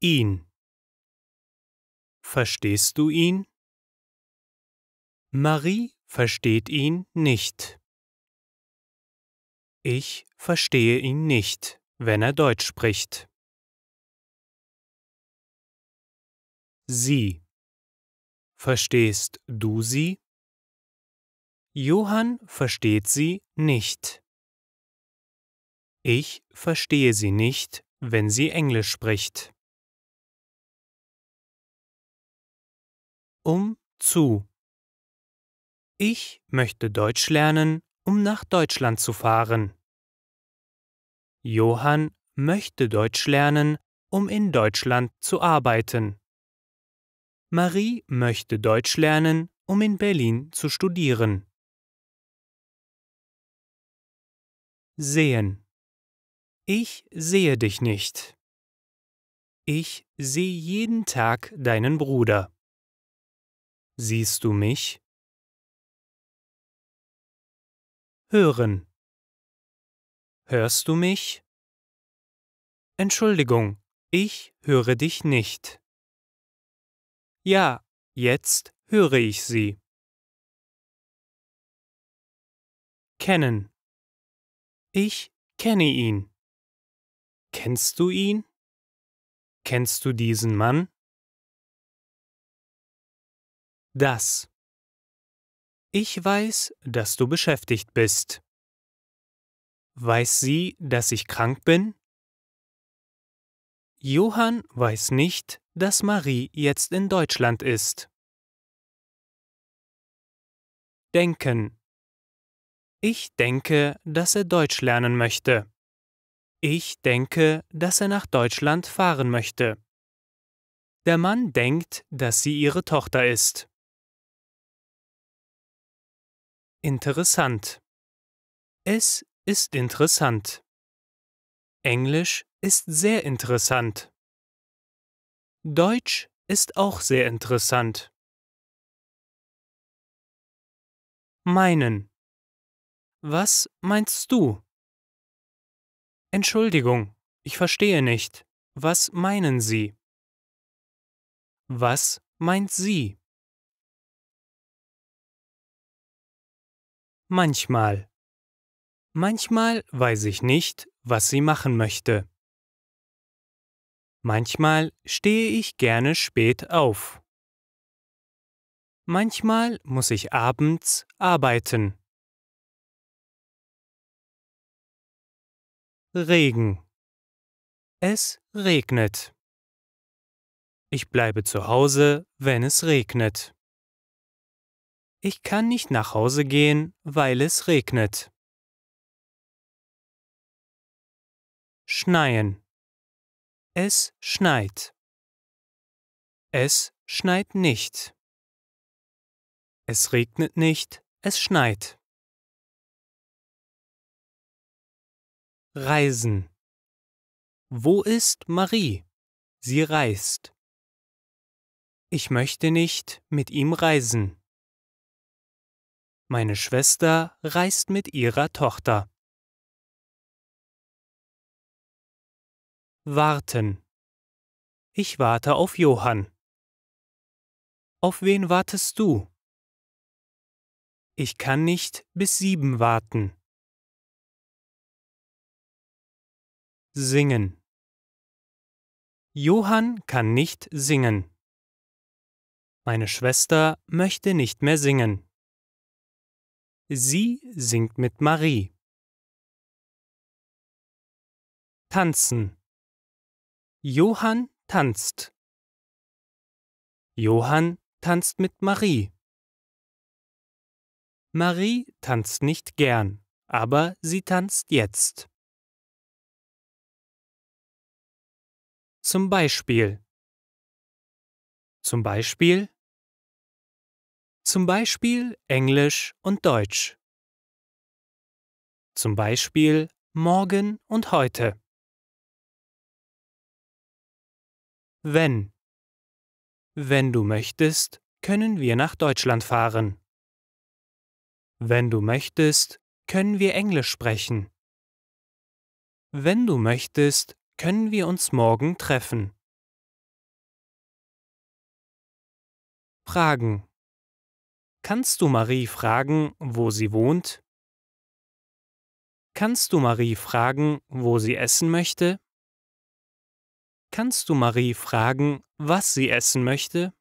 ihn. Verstehst du ihn? Marie versteht ihn nicht. Ich verstehe ihn nicht, wenn er Deutsch spricht. Sie. Verstehst du sie? Johann versteht sie nicht. Ich verstehe sie nicht, wenn sie Englisch spricht. Um zu. Ich möchte Deutsch lernen, um nach Deutschland zu fahren. Johann möchte Deutsch lernen, um in Deutschland zu arbeiten. Marie möchte Deutsch lernen, um in Berlin zu studieren. Sehen. Ich sehe dich nicht. Ich sehe jeden Tag deinen Bruder. Siehst du mich? Hören. Hörst du mich? Entschuldigung, ich höre dich nicht. Ja, jetzt höre ich sie. Kennen. Ich kenne ihn. Kennst du ihn? Kennst du diesen Mann? Das. Ich weiß, dass du beschäftigt bist. Weiß sie, dass ich krank bin? Johann weiß nicht, dass Marie jetzt in Deutschland ist. Denken. Ich denke, dass er Deutsch lernen möchte. Ich denke, dass er nach Deutschland fahren möchte. Der Mann denkt, dass sie ihre Tochter ist. Interessant. Es ist interessant. Englisch ist sehr interessant. Deutsch ist auch sehr interessant. Meinen. Was meinst du? Entschuldigung, ich verstehe nicht. Was meinen Sie? Was meint sie? Manchmal. Manchmal weiß ich nicht, was sie machen möchte. Manchmal stehe ich gerne spät auf. Manchmal muss ich abends arbeiten. Regen. Es regnet. Ich bleibe zu Hause, wenn es regnet. Ich kann nicht nach Hause gehen, weil es regnet. Schneien. Es schneit. Es schneit nicht. Es regnet nicht, es schneit. Reisen. Wo ist Marie? Sie reist. Ich möchte nicht mit ihm reisen. Meine Schwester reist mit ihrer Tochter. Warten. Ich warte auf Johann. Auf wen wartest du? Ich kann nicht bis sieben warten. Singen. Johann kann nicht singen. Meine Schwester möchte nicht mehr singen. Sie singt mit Marie. Tanzen. Johann tanzt. Johann tanzt mit Marie. Marie tanzt nicht gern, aber sie tanzt jetzt. Zum Beispiel. Zum Beispiel zum Beispiel Englisch und Deutsch. Zum Beispiel morgen und heute. Wenn. Wenn du möchtest, können wir nach Deutschland fahren. Wenn du möchtest, können wir Englisch sprechen. Wenn du möchtest, können wir uns morgen treffen. Fragen Kannst du Marie fragen, wo sie wohnt? Kannst du Marie fragen, wo sie essen möchte? Kannst du Marie fragen, was sie essen möchte?